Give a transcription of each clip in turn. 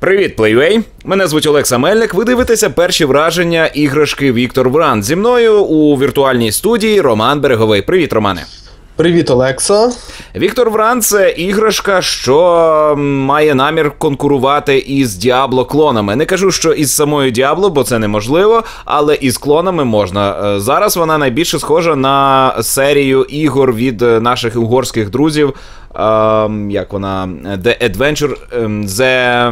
Привіт, PlayUA! Мене звуть Олекса Мельник. Ви дивитеся перші враження іграшки Victor Vran. Зі мною у віртуальній студії Роман Береговий. Привіт, Романе. Привіт, Олекса. Victor Vran це іграшка, що має намір конкурувати із Diablo клонами. Не кажу, що із самою Diablo, бо це неможливо, але із клонами можна. Е, зараз вона найбільше схожа на серію ігор від е, наших угорських друзів. Um, як вона The Adventure um, The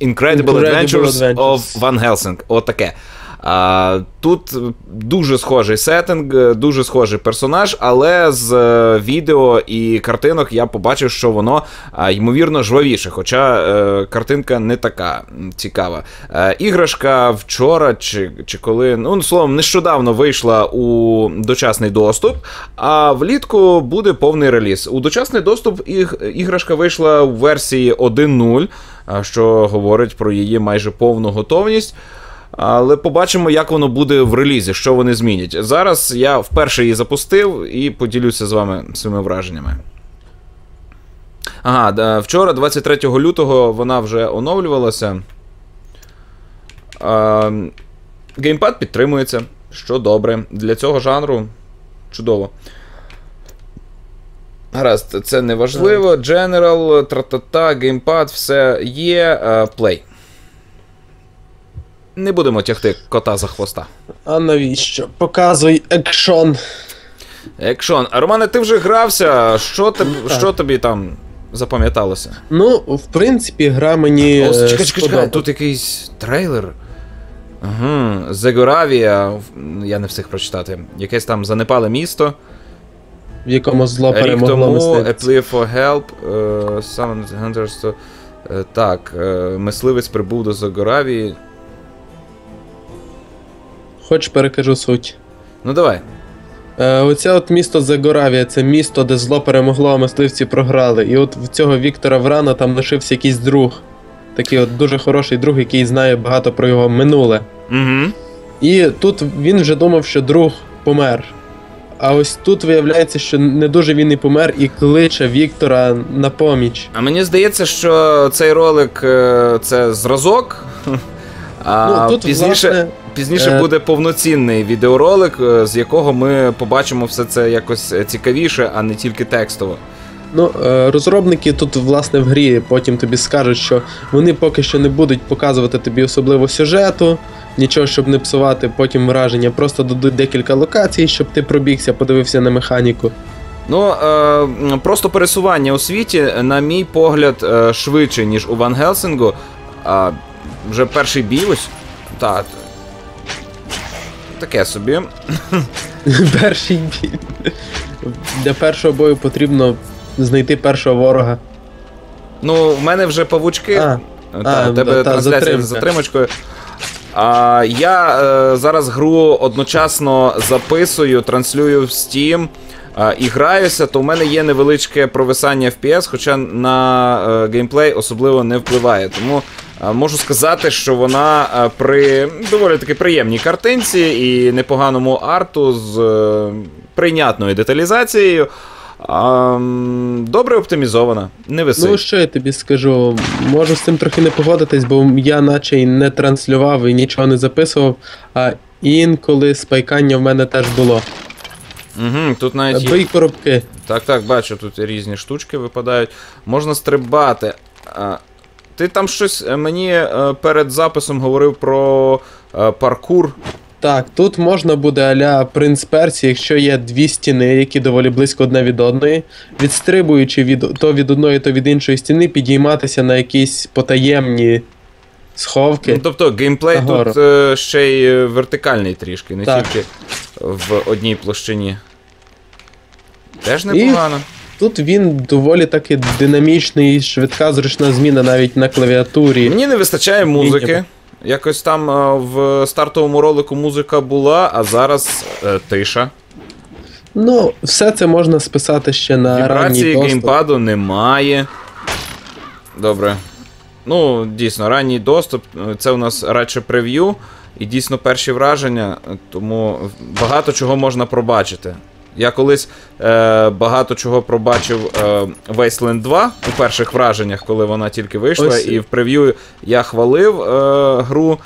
Incredible, Incredible Adventures, Adventures of Van Helsing. Отаке. А, Тут дуже схожий сеттинг, дуже схожий персонаж, але з е, відео і картинок я побачив, що воно ймовірно жвавіше. Хоча е, картинка не така цікава. Е, іграшка вчора, чи чи коли, ну словом, нещодавно вийшла у дочасний доступ, а влітку буде повний реліз. У дочасний доступ іграшка вийшла у версії 1.0, що говорить про її майже повну готовність. Але побачимо, як воно буде в релізі, що вони змінять. Зараз я вперше її запустив і поділюся з вами своїми враженнями. Ага, вчора, 23 лютого, вона вже оновлювалася. Геймпад підтримується, що добре. Для цього жанру чудово. Гаразд, це не важливо. General, тра-та-та, геймпад, все є. Play. Не будемо тягти кота за хвоста. А навіщо? Показуй екшон. Екшон. А Романе, ти вже грався. Що ти, що тобі там запам'яталося? Ну, в принципі, гра мені. О, чекай, чекай, чекай, тут якийсь трейлер. Угу. Зегоравія. Я не встиг прочитати. Якесь там занепале місто. В якому зло перемогло Рік тому A Plea for Help. Uh, Summon Hunters. Uh, так, uh, мисливець прибув до Загоравії. Хоч перекажу суть. Ну давай. Е, Оце от місто Загоравія, це місто, де зло перемогло, а мисливці програли. І от в цього Віктора Врана там лишився якийсь друг. Такий от дуже хороший друг, який знає багато про його минуле. Угу. І тут він вже думав, що друг помер. А ось тут виявляється, що не дуже він і помер і кличе Віктора на поміч. А мені здається, що цей ролик е, це зразок. А ну, тут, пізніше власне, пізніше е... буде повноцінний відеоролик, е, з якого ми побачимо все це якось цікавіше, а не тільки текстово. Ну, е, розробники тут, власне, в грі потім тобі скажуть, що вони поки що не будуть показувати тобі особливо сюжету, нічого, щоб не псувати потім враження, просто дадуть декілька локацій, щоб ти пробігся, подивився на механіку. Ну, е, просто пересування у світі, на мій погляд, е, швидше, ніж у Ван Гелсингу. Е, вже перший бій ось. Так. Таке собі. Перший бій. Для першого бою потрібно знайти першого ворога. Ну, в мене вже павучки. А, та, а, тебе та, трансляція з затримочкою. А, Я е, зараз гру одночасно записую, транслюю в Steam а, і граюся, то в мене є невеличке провисання FPS, хоча на е, геймплей особливо не впливає. Тому Можу сказати, що вона при доволі таки приємній картинці і непоганому арту з е, прийнятною деталізацією. Добре оптимізована, не висить. Ну, що я тобі скажу? Можу з цим трохи не погодитись, бо я наче й не транслював і нічого не записував, а інколи спайкання в мене теж було. Угу, тут навіть є... коробки. Так, так, бачу, тут різні штучки випадають. Можна стрибати. Ти там щось е, мені е, перед записом говорив про е, паркур. Так, тут можна буде аля принц Персі, якщо є дві стіни, які доволі близько одна від одної, відстрибуючи від то від одної, то від іншої стіни, підійматися на якісь потаємні сховки. Ну, Тобто геймплей тут е, ще й вертикальний трішки, не так. тільки в одній площині. Теж непогано. І... Тут він доволі таки динамічний, швидка, зручна зміна навіть на клавіатурі. Мені не вистачає музики. Якось там е, в стартовому ролику музика була, а зараз е, тиша. Ну, все це можна списати ще на Вібрації ранній доступ. геймпаду немає. Добре. Ну, дійсно, ранній доступ. Це у нас радше прев'ю. І дійсно перші враження, тому багато чого можна пробачити. Я колись е, багато чого пробачив е, Wasteland 2 у перших враженнях, коли вона тільки вийшла, Ось. і в прев'ю я хвалив е, гру,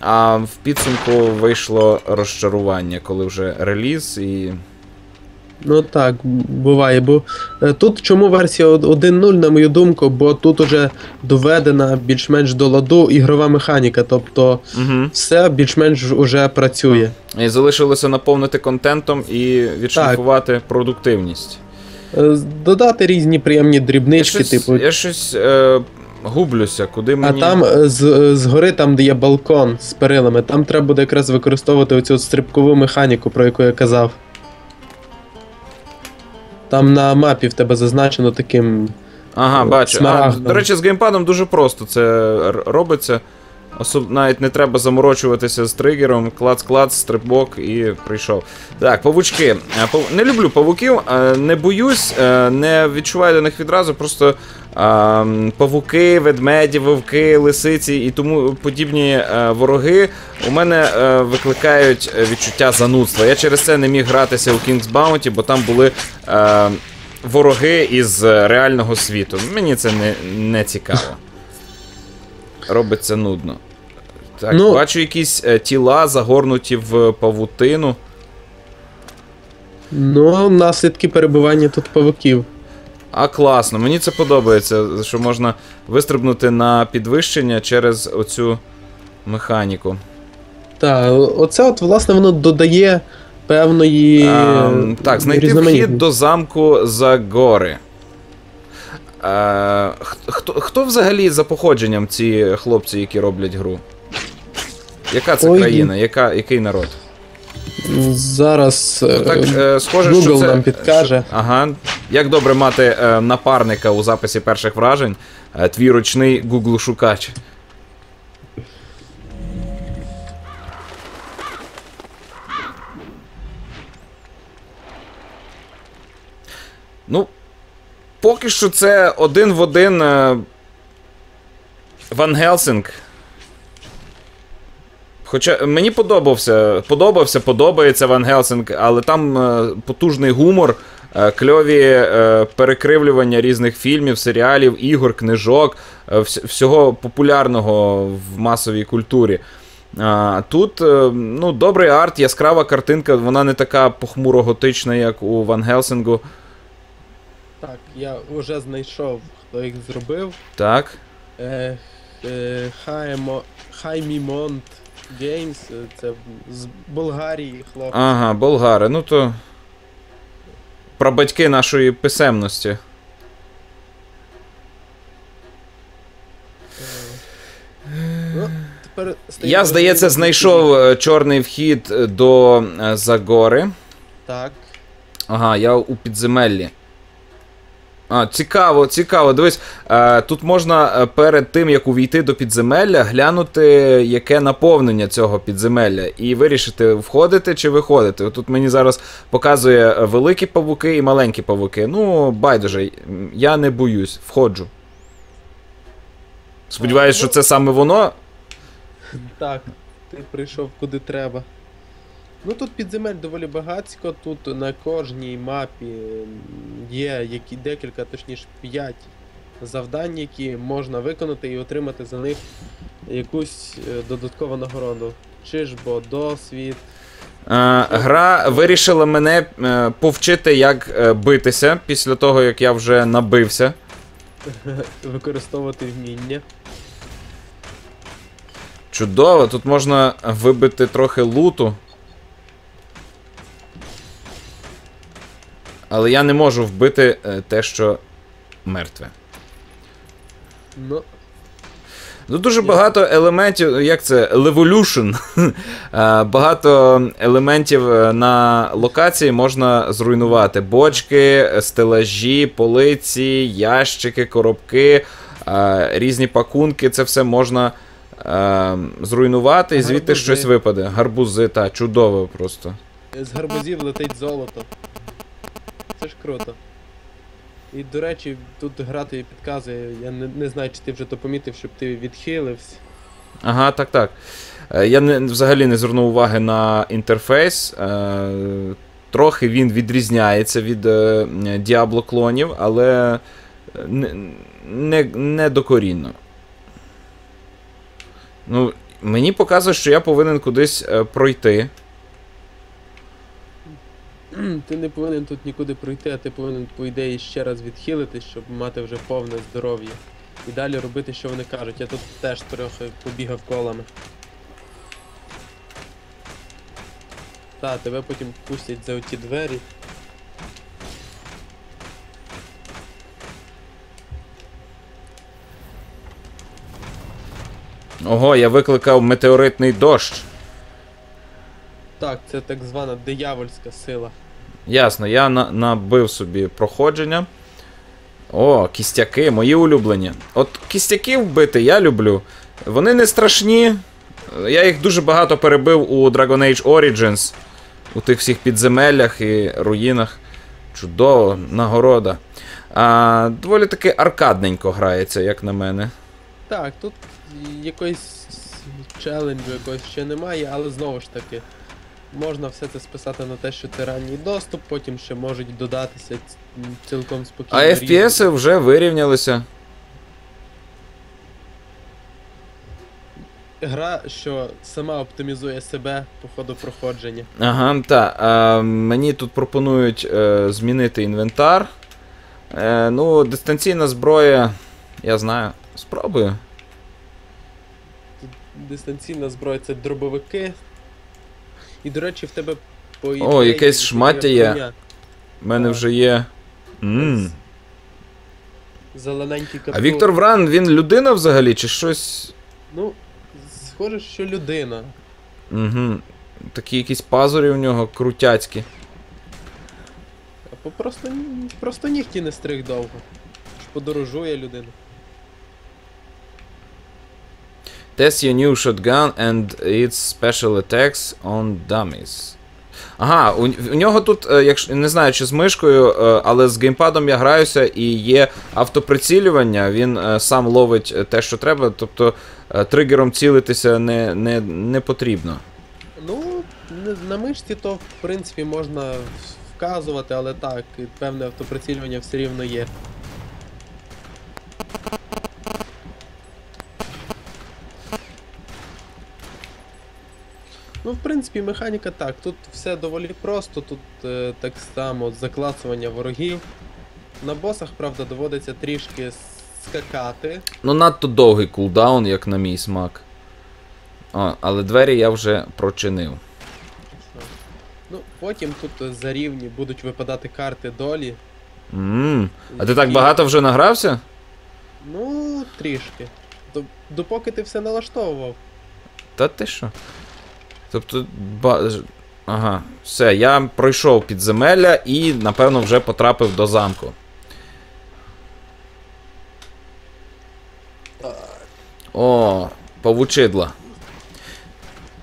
а в підсумку вийшло розчарування, коли вже реліз і. Ну так, буває. Бо е, тут чому версія 1.0, на мою думку, бо тут уже доведена більш-менш до ладу ігрова механіка, тобто Угу. все більш-менш уже працює. І залишилося наповнити контентом і відшліфувати продуктивність. Е, Додати різні приємні Я дрібнички, щось, типу. я щось е, гублюся, куди А там е, з, е, згори, там, де є балкон з перилами, там треба буде якраз використовувати оцю стрибкову механіку, про яку я казав. Там на мапі в тебе зазначено таким. Ага, бачу. А, Смарагдом. до речі, з геймпадом дуже просто це р- робиться. Особ... Навіть не треба заморочуватися з тригером, клац-клац, стрибок і прийшов. Так, павучки. Е, Не люблю павуків, е, не боюсь, е, не відчуваю до них відразу. Просто павуки, ведмеді, вовки, лисиці і тому подібні вороги у мене викликають відчуття занудства. Я через це не міг гратися у King's Bounty, бо там були. Вороги із реального світу. Мені це не, не цікаво. Робиться нудно. Так, Ну- бачу якісь е, тіла загорнуті в павутину. Ну, наслідки перебування тут павуків. А класно, мені це подобається, що можна вистрибнути на підвищення через оцю механіку. Так, оце от, власне, воно додає певної. Ем, так, знайти вхід до замку за гори. Е, хто, хто взагалі за походженням ці хлопці, які роблять гру? Яка це Ой, країна? Яка, який народ? Зараз. Ну, так, е, е, схоже, Google що це... нам підкаже. Ага. Як добре мати е, напарника у записі перших вражень, е, твій ручний Google шукач. Ну, поки що це один в один е, Ван Гелсинг. Хоча мені подобався, подобався, подобається Ван Гелсинг, але там е, потужний гумор, е, кльові перекривлювання різних фільмів, серіалів, ігор, книжок, вс- всього популярного в масовій культурі. Тут ну, добрий арт, яскрава картинка, вона не така похмуро-готична, як у Ван Гелсингу. Так, я вже знайшов, хто їх зробив. Так. Е, е, Хаймо, Хаймімонт Геймс, е, це з Болгарії хлопець. Ага, болгари. Ну то. Прабатьки нашої писемності. Ну, тепер стає Я, здається, знайшов е, чорний вхід е, до е, Загори. Так. Ага, я у підземеллі. А, цікаво, цікаво. Дивись, е, тут можна е, перед тим, як увійти до підземелля, глянути, яке наповнення цього підземелля, і вирішити, входити чи виходити. Тут мені зараз показує великі павуки і маленькі павуки. Ну, байдуже, я не боюсь, входжу. Сподіваюсь, що це саме воно. Так, ти прийшов куди треба. Ну тут підземель доволі багатько, тут на кожній мапі є які, декілька, точніше, п'ять завдань, які можна виконати і отримати за них якусь е, додаткову нагороду. Чи ж бо досвід. Е, гра вирішила мене е, повчити, як е, битися після того, як я вже набився. використовувати вміння. Чудово, тут можна вибити трохи луту. Але я не можу вбити е, те, що мертве. Ну, Ну, дуже багато елементів, як це. Е, багато елементів е, на локації можна зруйнувати. Бочки, стелажі, полиці, ящики, коробки, е, різні пакунки. Це все можна зруйнувати і звідти Гарбузи. щось випаде. Гарбузи, та, чудово просто. з гарбузів летить золото. Це ж круто. І, до речі, тут гра тобі підказує, я не, не знаю, чи ти вже то помітив, щоб ти відхилився. Ага, так, так. Е, Я не, взагалі не звернув уваги на інтерфейс. Е, трохи він відрізняється від е, Діабло клонів, але не, не, не докорінно. Ну, мені показує, що я повинен кудись е, пройти. Ти не повинен тут нікуди пройти, а ти повинен, по ідеї, ще раз відхилитись, щоб мати вже повне здоров'я. І далі робити, що вони кажуть. Я тут теж трохи побігав колами. Та, тебе потім пустять за оті двері. Ого, я викликав метеоритний дощ. Так, це так звана диявольська сила. Ясно, я на, набив собі проходження. О, кістяки, мої улюблені. От кістяки вбити я люблю. Вони не страшні. Я їх дуже багато перебив у Dragon Age Origins, у тих всіх підземеллях і руїнах. Чудово, нагорода. А, доволі таки аркадненько грається, як на мене. Так, тут якоїсь челенджу якогось ще немає, але знову ж таки, можна все це списати на те, що це ранній доступ, потім ще можуть додатися цілком спокійно. А FPS вже вирівнялися. Гра, що сама оптимізує себе по ходу проходження. Ага, так. Мені тут пропонують е, змінити інвентар. Е, ну, дистанційна зброя, я знаю, спробую. Дистанційна зброя це дробовики. І, до речі, в тебе по О, якесь шмаття є. У мене Так. вже є. м Зелененький каптур. А Віктор Вран, він людина взагалі, чи щось. Ну, схоже, що людина. Угу. Такі якісь пазурі у нього крутяцькі. Або просто, ні- просто нігті не стриг довго. Ж подорожує людина. Test your new shotgun and its special attacks on dummies. Ага, у, у нього тут, е, якщо не знаю, чи з мишкою, е, але з геймпадом я граюся і є автоприцілювання, він е, сам ловить те, що треба, тобто тригером цілитися не, не, не потрібно. Ну, на мишці то, в принципі, можна вказувати, але так, певне автоприцілювання все рівно є. Ну, в принципі, механіка так. Тут все доволі просто, тут е, так само заклацування ворогів. На босах, правда, доводиться трішки скакати. Ну, надто довгий cooldown, як на мій смак. О, але двері я вже прочинив. Ну, потім тут за рівні будуть випадати карти долі. Ммм. А ти так багато вже награвся? Ну, трішки. Допоки ти все налаштовував. Та ти що? Тобто, ба... ага, все, я пройшов підземелля і, напевно, вже потрапив до замку. О, павучидла.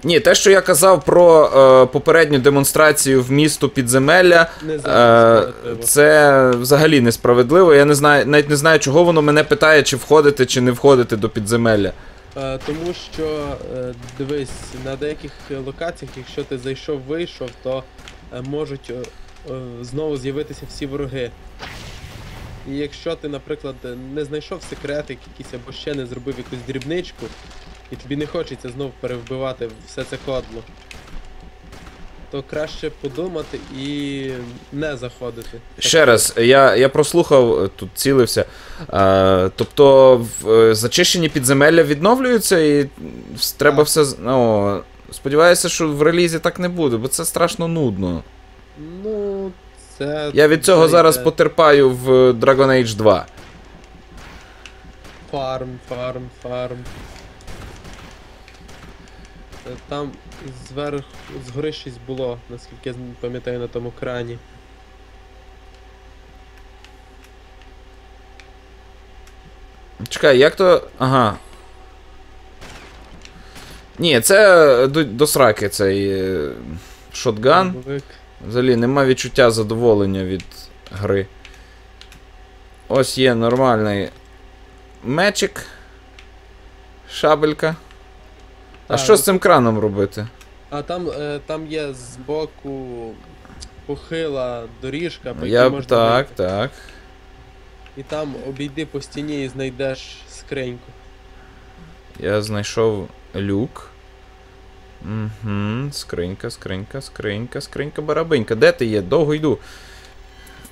Ні, те, що я казав про е, попередню демонстрацію в місту підземелля, е, це взагалі несправедливо. Я не знаю, навіть не знаю, чого воно мене питає, чи входити, чи не входити до підземелля. Е, тому що, е, дивись, на деяких локаціях, якщо ти зайшов, вийшов, то е, можуть знову з'явитися всі вороги. І якщо ти, наприклад, не знайшов секретик якийсь або ще не зробив якусь дрібничку, і тобі не хочеться знов перевбивати все це кодло, то краще подумати і не заходити. Ще раз, я, я прослухав, е, тут цілився. Е, тобто, в, е, зачищені підземелля відновлюються і треба Так. все. Ну, сподіваюся, що в релізі так не буде, бо це страшно нудно. Ну, це. Я від цього вже зараз йде потерпаю в Dragon Age 2. Фарм, фарм, фарм. Е, Там зверху, згори щось було, наскільки я пам'ятаю на тому крані. Чекай, як то. Ага. Ні, це до, до сраки цей е, шотган. Взагалі нема відчуття задоволення від гри. Ось є нормальний мечик. Шабелька. А Так, що ну з цим краном робити? А там, е, там є збоку похила доріжка, по якій Я можна так, вийти. так. І там обійди по стіні і знайдеш скриньку. Я знайшов люк. Угу, скринька, скринька, скринька, скринька, барабинька. Де ти є? Довго йду.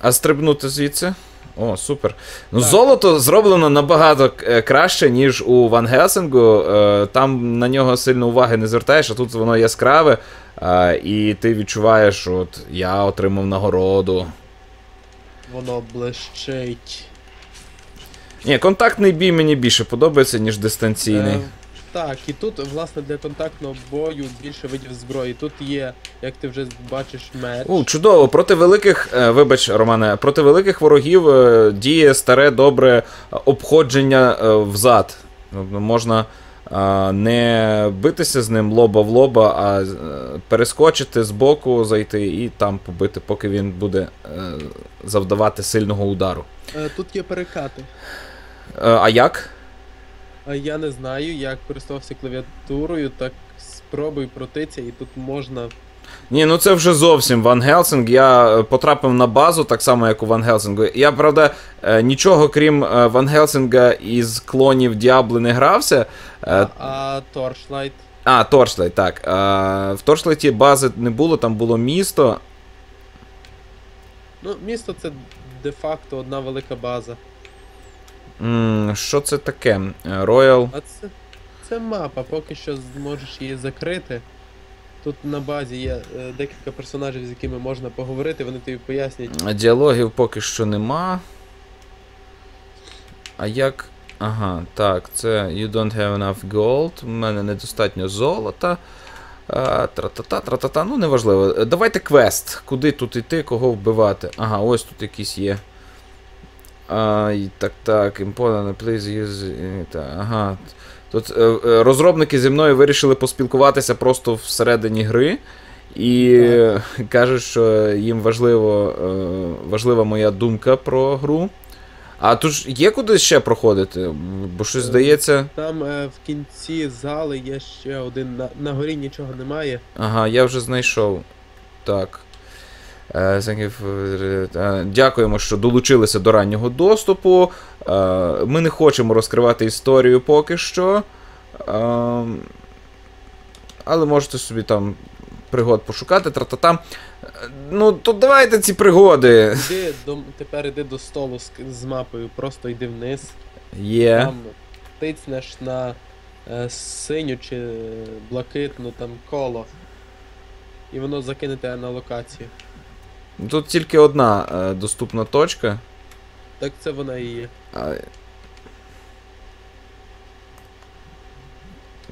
А стрибнути звідси? О, супер. Ну, Так. золото зроблено набагато е, краще, ніж у Ван Гелсингу. Е, Там на нього сильно уваги не звертаєш, а тут воно яскраве. е, І ти відчуваєш, що от я отримав нагороду. Воно блищить. Ні, контактний бій мені більше подобається, ніж дистанційний. Е, так, і тут, власне, для контактного бою більше видів зброї. Тут є, як ти вже бачиш, меч. У, чудово, проти великих, е, вибач, Романе, проти великих ворогів е, діє старе добре е, обходження взад. Тобто Можна не битися з ним лоба в лоба, а перескочити збоку, зайти і там побити, поки він буде завдавати сильного удару. Тут є перекати. А як? А я не знаю, як користувався клавіатурою, так спробуй протитися, і тут можна. Ні, ну це вже зовсім Van Helsing. Я е, потрапив на базу, так само, як у Van Helsing у. Я, правда, е, нічого крім е, Van Helsing а із клонів Diablo не грався. Е, А Torchlight. А, Torchlight, так. Е, В Torchlight і бази не було, там було місто. Ну, місто це де-факто одна велика база. М, Що це таке? Е, Royal. А це, це мапа, поки що зможеш її закрити. Тут на базі є е, декілька персонажів, з якими можна поговорити, вони тобі пояснять. Діалогів поки що нема. А як. Ага, так, це You don't have enough gold. У мене недостатньо золота. А, Тра-та-та, тра-та-та, ну неважливо. Е, Давайте квест. Куди тут іти, кого вбивати? Ага, ось тут якийсь є. А, і так, так, important, please use. і та, Ага. Тут е, е, розробники зі мною вирішили поспілкуватися просто всередині гри. І е, кажуть, що їм важливо, е, важлива моя думка про гру. А тут ж є куди ще проходити? Бо щось Е, здається. Там е, в кінці зали є ще один. На, на горі нічого немає. Ага, я вже знайшов. Так. Е, thank you for- е, Дякуємо, що долучилися до раннього доступу. Е, Ми не хочемо розкривати історію поки що. Е, Але можете собі там пригод пошукати, тра-та-та. Е, Ну, то давайте ці пригоди. Іди до, тепер іди до столу з, з мапою, просто йди вниз. Є. Там тицнеш на е, синю чи блакитну там коло. І воно закине тебе на локацію. Тут тільки одна е, доступна точка. Так це вона і є. А...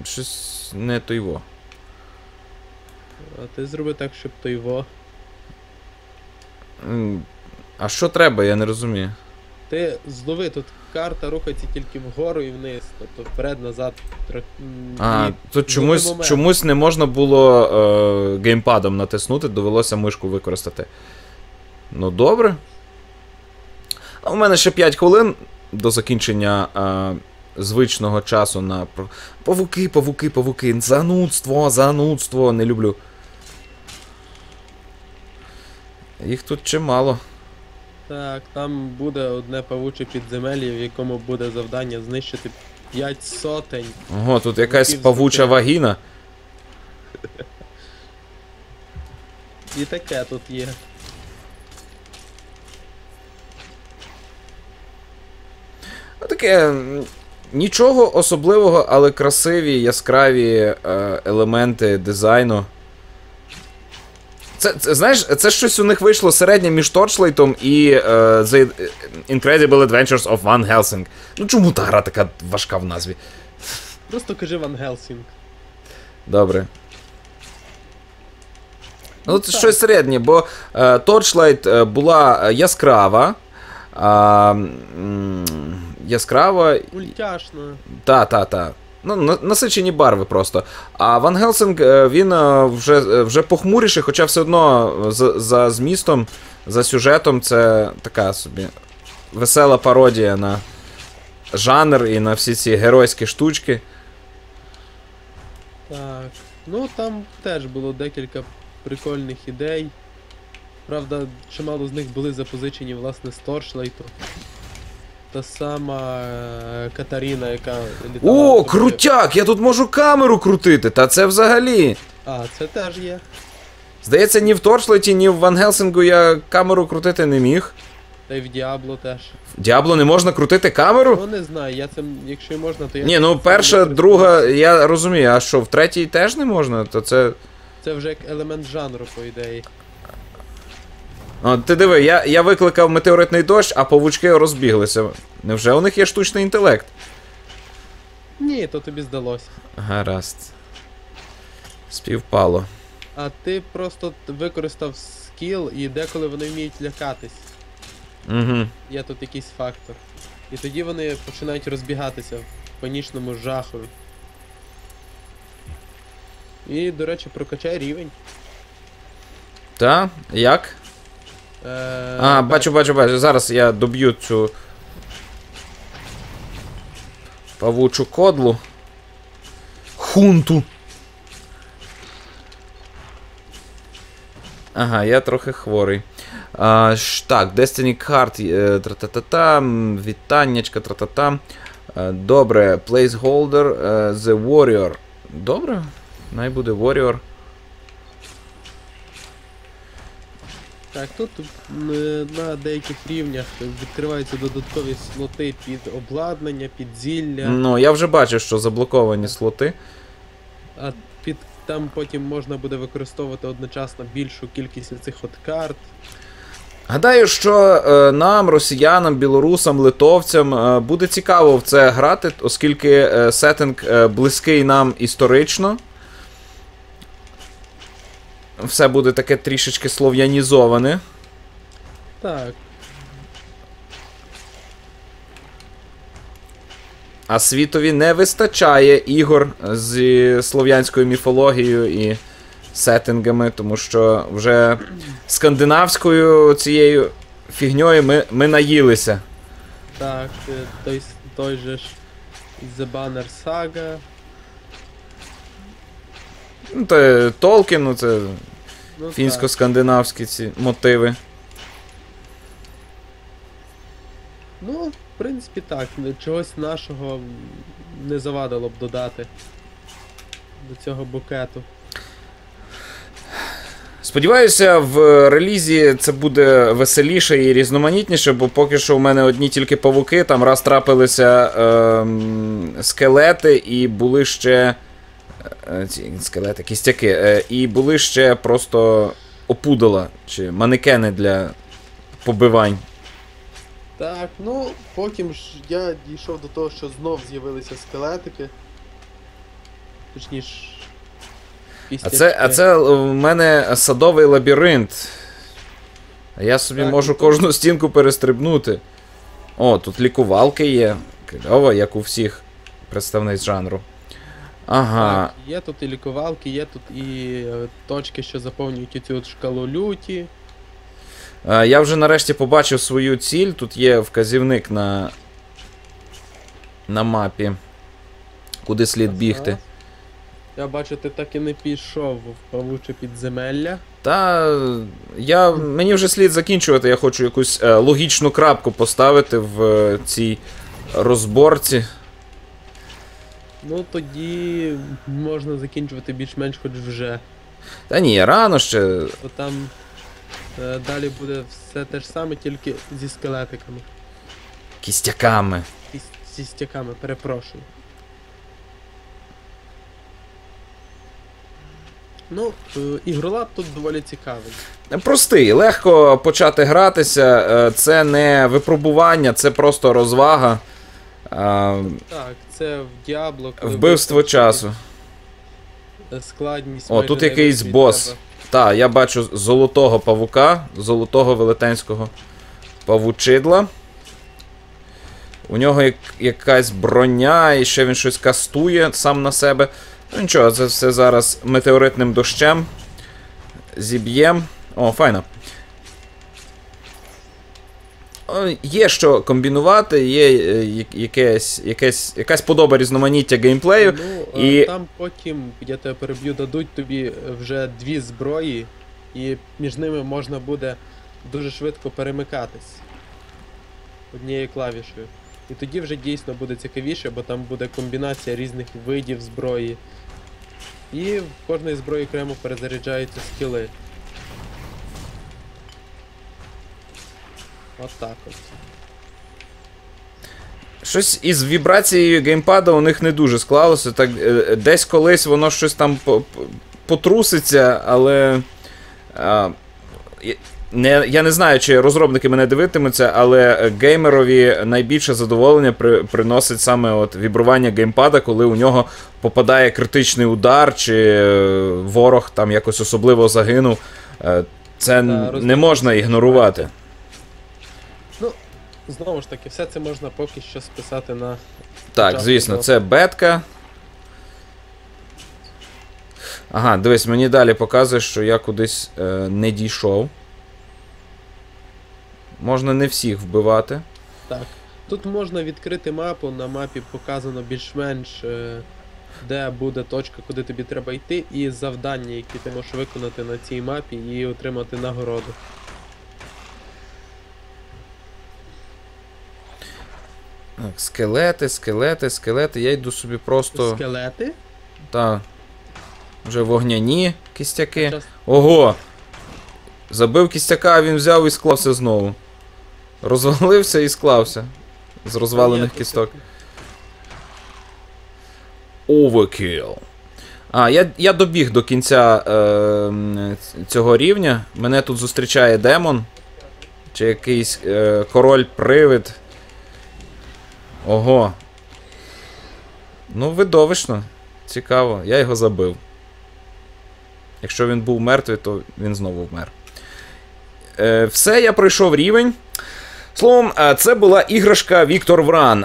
Щось не тойво. А ти зроби так, щоб тойво. А що треба, я не розумію. Ти злови, тут карта рухається тільки вгору і вниз, тобто вперед, назад. тр- А, і тут чомусь, момент. чомусь не можна було е, геймпадом натиснути, довелося мишку використати. Ну, добре. А у мене ще 5 хвилин до закінчення е, звичного часу на. Павуки, павуки, павуки. Занудство, занудство, не люблю. Їх тут чимало. Так, там буде одне павуче підземелля, в якому буде завдання знищити 5 сотень. Ого, тут якась павуча вагіна. І таке тут є. Ну, Таке нічого особливого, але красиві, яскраві е, елементи дизайну. Це, це, знаєш, це щось у них вийшло середнє між Torchlight і е, The Incredible Adventures of Van Helsing. Ну чому та гра така важка в назві? Просто кажи Van Helsing. Добре. Ну, це щось середнє, бо е, Torchlight е, була е, яскрава. А, яскрава Мультяшно. Та, та, та. Ну, насичені барви просто. А Ван Гелсинг е, він е, вже, е, вже похмуріший, хоча все одно за, за змістом, за сюжетом це така собі весела пародія на жанр і на всі ці геройські штучки. Так. Ну там теж було декілька прикольних ідей. Правда, чимало з них були запозичені власне з Торчлайту. Та сама е, Катаріна, яка літала. О, собі- крутяк! Я тут можу камеру крутити, та це взагалі. А, це теж є. Здається, ні в Торчлеті, ні в Ван Гелсингу я камеру крутити не міг. Та й в Діабло теж. В Діабло не можна крутити камеру? Ну не знаю, я цим, якщо можна, то я. Ні, ну перша, друга, я розумію, а що, в третій теж не можна? То це. Це вже як елемент жанру, по ідеї. О, ти диви, я, я викликав метеоритний дощ, а павучки розбіглися. Невже у них є штучний інтелект? Ні, то тобі здалося. Гаразд. Співпало. А ти просто використав скіл і деколи вони вміють лякатись. Угу. Є тут якийсь фактор. І тоді вони починають розбігатися в панічному жахові. І, до речі, прокачай рівень. Та? Як? А, бачу, бачу, бачу. Зараз я доб'ю цю. Павучу кодлу. Хунту. Ага, я трохи хворий. А, ж, так, Destiny Card. е, Тра-та-та-та. Вітаннячка, тра-та-та. Е, Добре, placeholder. е, The Warrior. Добре? Най буде Warrior. Так, тут на деяких рівнях відкриваються додаткові слоти під обладнання, під зілля, Ну, я вже бачив, що заблоковані слоти. а під там потім можна буде використовувати одночасно більшу кількість цих от карт. Гадаю, що е, нам, росіянам, білорусам, литовцям е, буде цікаво в це грати, оскільки е, сеттинг е, близький нам історично. Все буде таке трішечки слов'янізоване. Так, А світові не вистачає ігор зі слов'янською міфологією і сеттингами, тому що вже скандинавською цією фігньою ми, ми наїлися. так, е, той, той же ж The Banner Saga. Ну, то Толкін, ну це Ну, фінсько-скандинавські ці мотиви. Ну, в принципі, так. Чогось нашого не завадило б додати до цього букету. Сподіваюся, в релізі це буде веселіше і різноманітніше, бо поки що у мене одні тільки павуки, там раз трапилися ем, скелети, і були ще. Е, Ці скелети, кістяки. Е, і були ще просто опудала чи манекени для побивань. Так, ну потім ж я дійшов до того, що знов з'явилися скелетики. Точніше. А це, а це в мене садовий лабіринт. А я собі Так, можу ну, кожну стінку перестрибнути. О, тут лікувалки є. Кльово, як у всіх представниць жанру. Ага. Так, є тут і лікувалки, є тут і е, точки, що заповнюють цю от шкалу люті. Е, Я вже нарешті побачив свою ціль. Тут є вказівник на. на мапі. Куди слід бігти. Я бачу, ти так і не пішов в павуче підземелля. Та я, мені вже слід закінчувати, я хочу якусь е, логічну крапку поставити в е, цій розборці. Ну тоді можна закінчувати більш-менш хоч вже. Та ні, рано ще. Бо там е, далі буде все те ж саме, тільки зі скелетиками. Кістяками. І з- зі стяками, перепрошую. Ну, е, ігролад тут доволі цікавий. Простий, легко почати гратися. е, Це не випробування, це просто розвага. Е, Так, це в Діабло. коли Вбивство часу. Складність. О, майже тут якийсь вищий бос. Так, я бачу золотого павука, золотого велетенського павучидла. У нього як, якась броня, і ще він щось кастує сам на себе. Ну нічого, це все зараз метеоритним дощем. Зіб'єм. О, файно. О, Є що комбінувати, є е, якесь, якесь, якась подоба різноманіття геймплею. Ну, і- і... там потім, я тебе переб'ю, дадуть тобі вже дві зброї, і між ними можна буде дуже швидко перемикатись однією клавішею. І тоді вже дійсно буде цікавіше, бо там буде комбінація різних видів зброї. І в кожної зброї окремо перезаряджаються скіли. От так. Щось із вібрацією геймпада у них не дуже склалося. Так, е, десь колись воно щось там по- по- потруситься, але. А, не, я не знаю, чи розробники мене дивитимуться, але геймерові найбільше задоволення при, приносить саме от вібрування геймпада, коли у нього попадає критичний удар, чи е, ворог там якось особливо загинув. Е, Це н- не можна ігнорувати. Знову ж таки, все це можна поки що списати на Так, звісно, це бетка. Ага, дивись, мені далі показує, що я кудись е, не дійшов. Можна не всіх вбивати. Так. Тут можна відкрити мапу, на мапі показано більш-менш, е, де буде точка, куди тобі треба йти, і завдання, які ти можеш виконати на цій мапі і отримати нагороду. Так, скелети, скелети, скелети. Я йду собі просто. Скелети? Та. Вже вогняні кістяки. Ого! Забив кістяка, а він взяв і склався знову. Розвалився і склався. З розвалених кісток. Overkill. А, я, я добіг до кінця е, цього рівня. Мене тут зустрічає демон. Чи якийсь е, король-привид. Ого. Ну, видовищно. Цікаво. Я його забив. Якщо він був мертвий, то він знову вмер. Е, все, я пройшов рівень. Словом, е, це була іграшка Віктор Вран.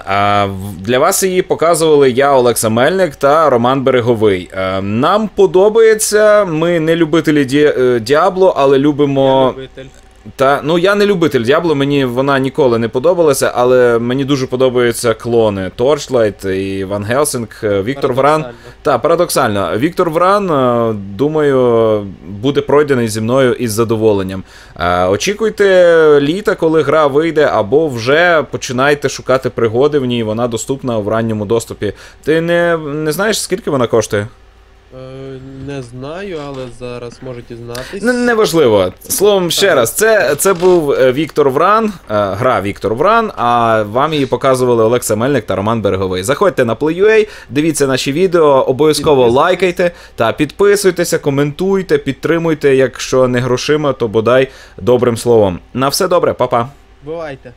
Для вас її показували я, Олекса Мельник та Роман Береговий. Е, Нам подобається. Ми не любителі Ді- е, Діабло, але любимо. Я любитель. Та ну я не любитель Діабло, мені вона ніколи не подобалася, але мені дуже подобаються клони Torchlight і Ван Гелсинг, е, Віктор Вран. Так, парадоксально. Віктор Вран, е, думаю, буде пройдений зі мною із задоволенням. Е, Очікуйте літа, коли гра вийде, або вже починайте шукати пригоди в ній. Вона доступна в ранньому доступі. Ти не, не знаєш, скільки вона коштує? Е, не знаю, але зараз можу дізнатись. Не- Неважливо. Словом, ще раз, це, це був е, Віктор Вран, е, гра Віктор Вран, а вам її показували Олекса Мельник та Роман Береговий. Заходьте на Play.ua, дивіться наші відео, обов'язково лайкайте та підписуйтеся, коментуйте, підтримуйте, якщо не грошима, то бодай добрим словом. На все добре, па-па. Бувайте.